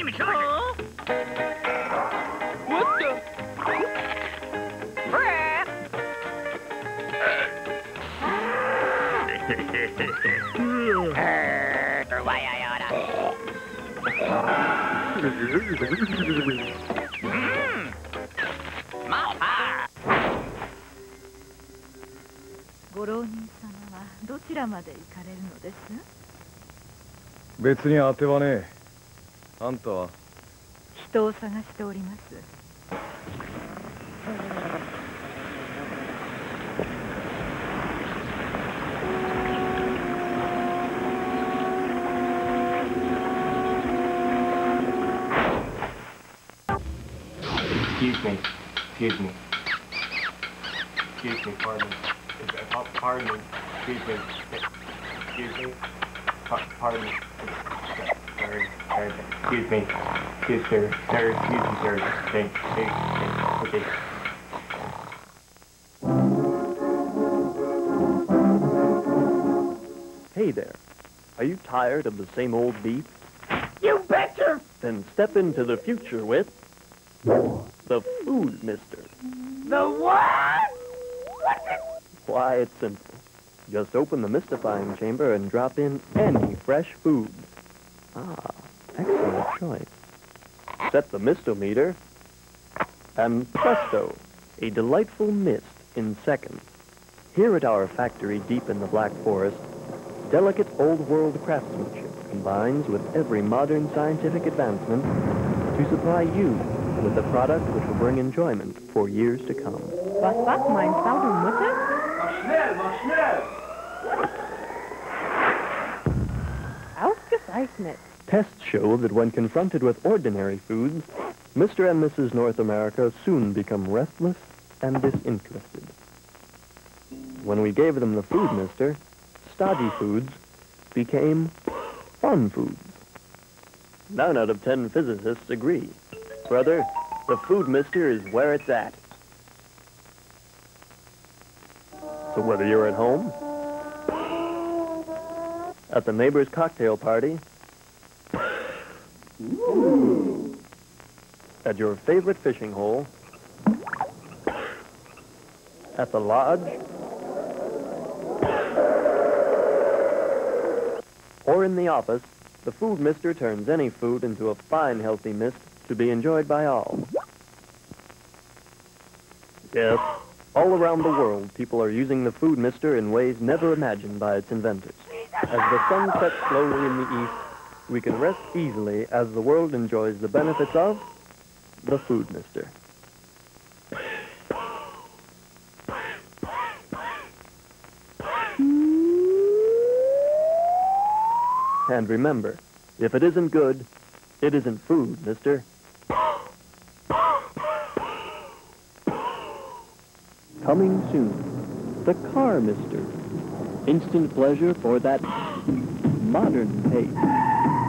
ご浪人様はどちらまで行かれるのです別にあてはねえ。あんたは人を探しております「Excuse me. Excuse me. Excuse me, pardon. Pardon me. Excuse me. Excuse me. Pa- Pardon me. Sorry. Sorry. Excuse me. Excuse sir. Sir, excuse me, sir. Thank, thank, thank. Okay. Hey there. Are you tired of the same old beat? You betcha. Then step into the future with the Food Mister. The what? Why, it's simple. Just open the mystifying chamber and drop in any fresh food. Ah, excellent. Set the mistometer, and presto, a delightful mist in seconds. Here at our factory deep in the Black Forest, delicate old-world craftsmanship combines with every modern scientific advancement to supply you with a product which will bring enjoyment for years to come. Was, was, mein Frau, du Mutter? Schnell, mach schnell! Ausgezeichnet. Tests show that when confronted with ordinary foods, Mr. and Mrs. North America soon become restless and disinterested. When we gave them the food mister, stodgy foods became fun foods. Nine out of ten physicists agree. Brother, the food mister is where it's at. So whether you're at home, at the neighbor's cocktail party, at your favorite fishing hole, at the lodge, or in the office, the food mister turns any food into a fine, healthy mist to be enjoyed by all. Yes, all around the world, people are using the food mister in ways never imagined by its inventors. As the sun sets slowly in the east, we can rest easily as the world enjoys the benefits of the food mister. And remember, if it isn't good, it isn't food, mister. Coming soon, the car mister. Instant pleasure for that modern taste.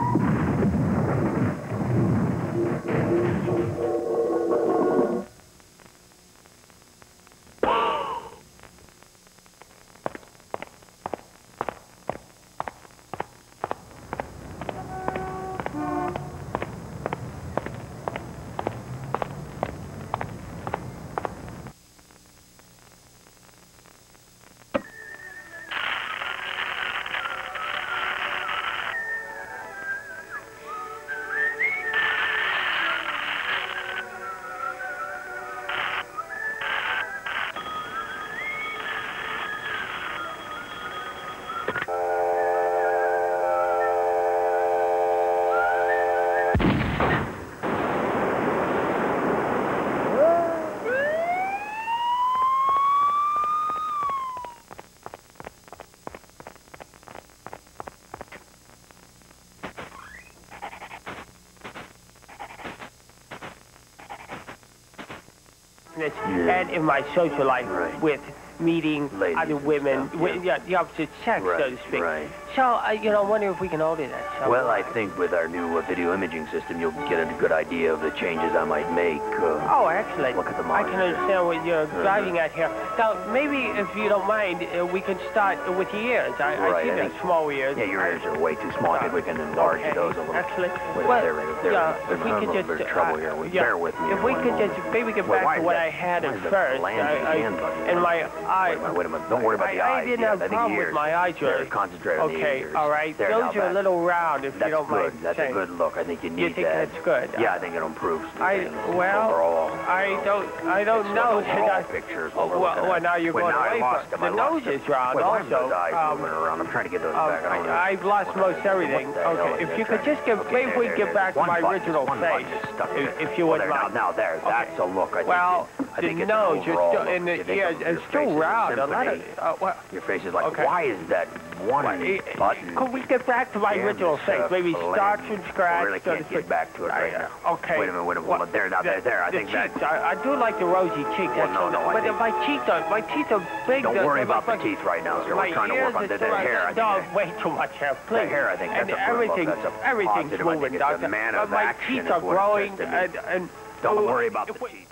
And in my social life with meeting Ladies other women, stuff, with, yeah. yeah, the opposite sex, so to speak. right. So, uh, you know, I wonder if we can order that. So, Well, I think with our new uh, video imaging system, you'll get a good idea of the changes I might make. Uh, Oh, excellent. Look at the I can understand what you're Mhm. driving at here. Now, maybe if you don't mind, uh, we could start with the ears. I, I see I think- small ears. yeah, your ears are way too small. I think we can enlarge okay. those a little. Excellent. Wait, well, there, there, yeah, there's if we could just, bit of uh, trouble here. We, yeah, bear with me. If we could just maybe get back to what I had at first. I, again, buddy? I, and my eye. Wait a minute, wait a minute. Don't worry about the I didn't have a problem with my eyes, There, concentrate on the Okay, ears. all right. There, Those are a little round, if That's you don't good. mind That's saying. a good look. I think you need You think that. that's good? Yeah, I think it'll improve. I well, overall. I don't, I don't It's know. overall I- picture Oh, well, well, now you're going now away I lost from. I the nose is round are also. Um, moving around? I'm trying to get those Um, back. I don't know. I, I've lost most everything. What the hell Okay, if you could just give, maybe we get back to my original face, button is stuck if, you would mind. Now, there, that's a look. Well, it- I think it's an overall and the, yeah, it's still a round. A lot of, uh, well, Your face is like, Okay. why is that one eh, button? Could we get back to my original uh, Maybe start from scratch. I really can't get back to it right I, now. Okay. Wait a minute, wait a minute. On. There, now, The- there, there. I the think cheeks, that. I, I do like the rosy cheeks. Well, no, no, I But think- my teeth are, my teeth are big. Don't worry about the teeth right now, sir. We're trying to work on the, hair. No, way too much hair, The hair, I think that's a everything, everything's positive. I think moving, doctor. man but my teeth are growing, says to me. and, Don't worry about the teeth.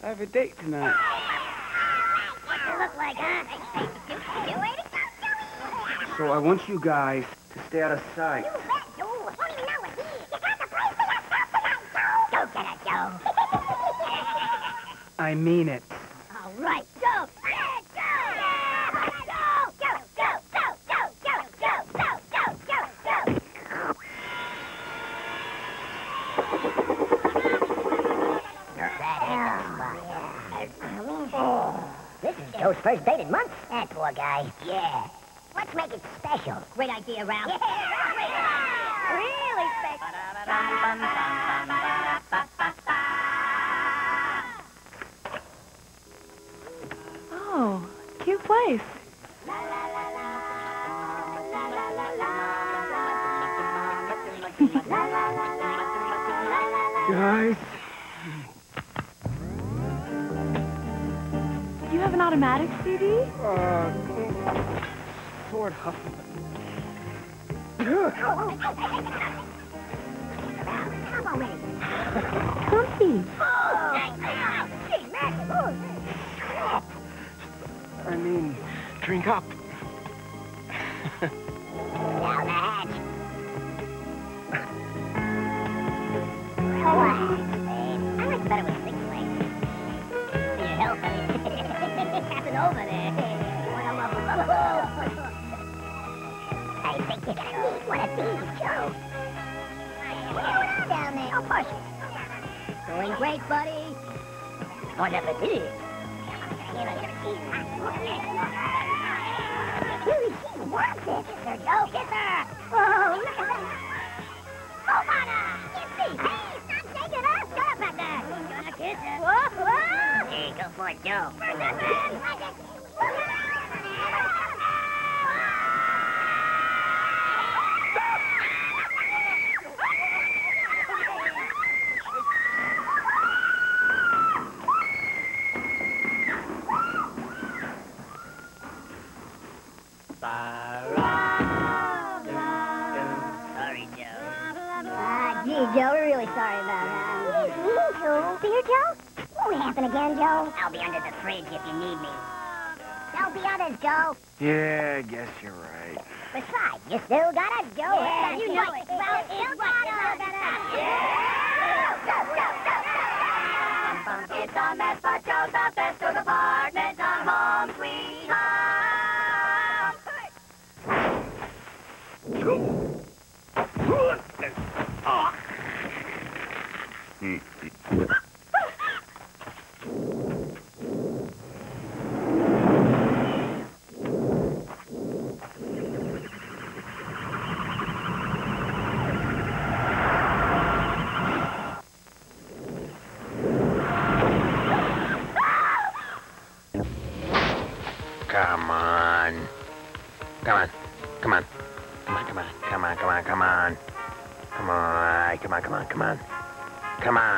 Joe talking. Shut up. I have a date tonight. What you look like, huh? Hey, hey, you, you ready? So I want you guys to stay out of sight. You bet, Joe. I don't even know what he. You got the place to yourself tonight, Joe. Go get it, Joe. I mean it. Joe's first date in months. That poor guy. Yeah. Let's make it special. Great idea, Ralph. Yeah. Really special. Oh, cute place. Guys, automatic CD? uh, sort of. Comfy. I mean, drink up. Down the hatch. I think you're gonna need one of these, Joe. Yeah, down there. Push it. Great, buddy. Bon appetit. Really, she wants it. Her, Joe. Kiss her. Oh, look at that. Fort Joe.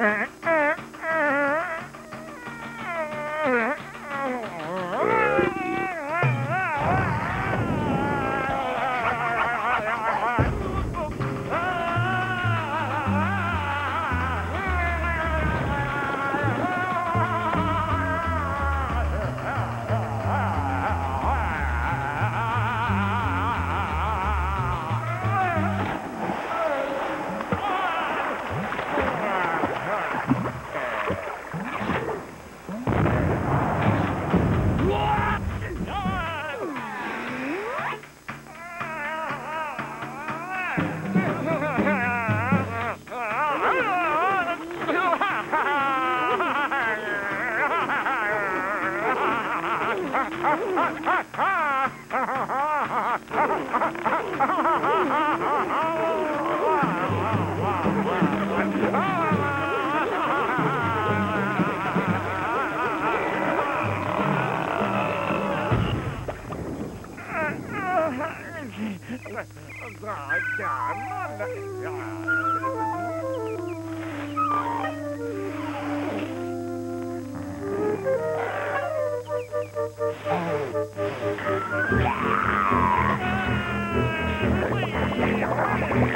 Mm-hmm. I know what I said was wrong, but they were so pretty.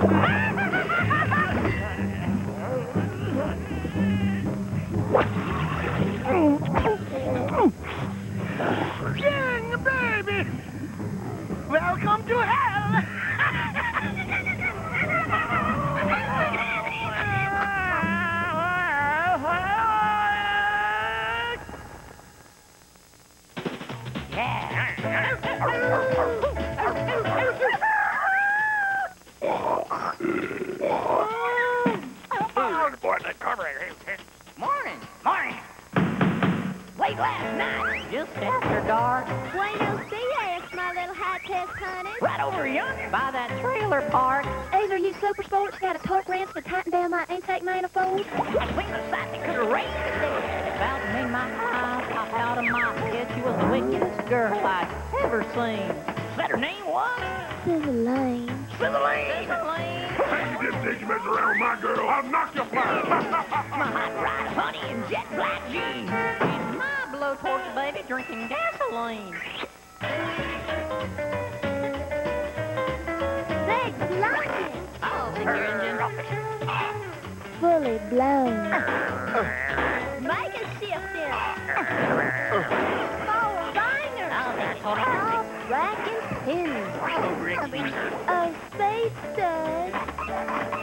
Gang, Carburetor. Morning. Morning. Late last night. Just after dark. Buenos dias, my little high-test honey. Right over yonder by that trailer park. Either you super sports got a torque wrench to tighten down my intake manifold. I cleaned the sight that could have raised dead. About to make my eyes pop out of my head. She was the wickedest girl I'd ever seen. Said her name was Sizzlean. Sizzlean. Sizzlean. You just mess around with my girl, I'll knock you flat. My hot rod honey and jet black jeans. And my blowtorch baby drinking gasoline. Big blocking. I'll your engine. Fully blown. Make a shift in. Four bangers. I'll take your total. All rack and pins. A space stud.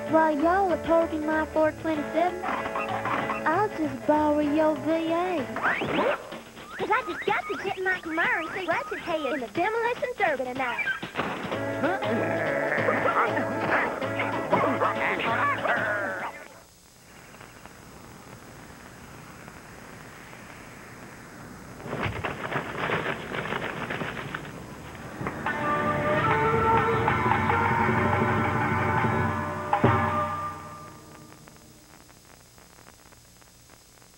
While y'all are parking my 427, I'll just borrow your VA. Because I just got to get Mike Murray see Ratchet pay in the demolition derby tonight.